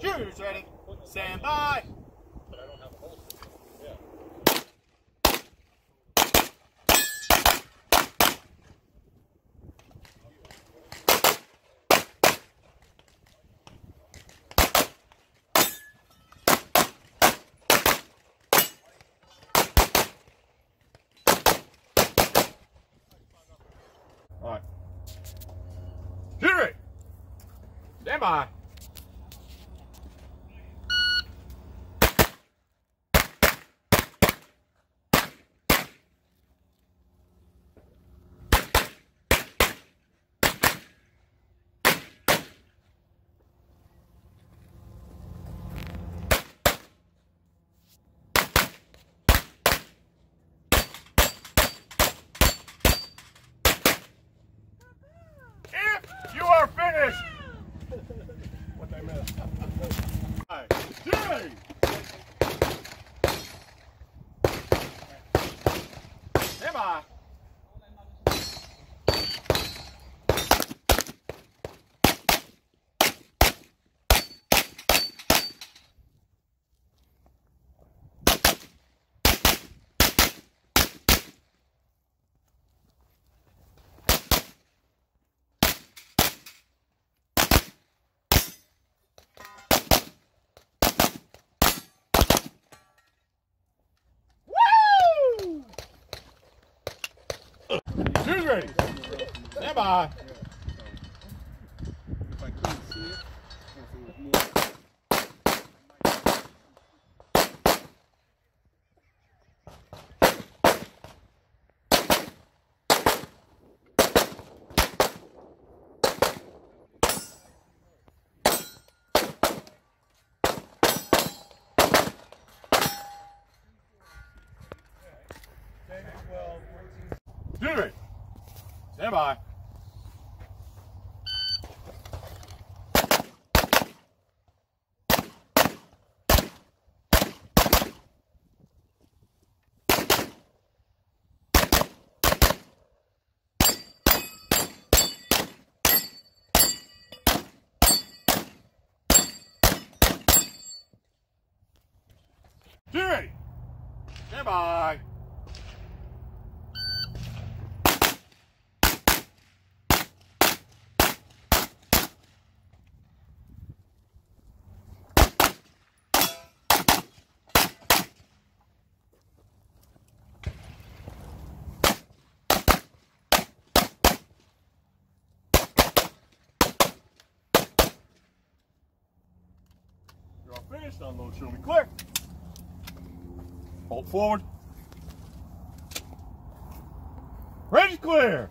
Shooters ready. Stand by. All right. Stand by. Five, three. Stand by. Woo! Shoes ready. Stand by. Ready. Stand by. Ready. Stand by. You're all show me clear. Hold forward. Ready, clear.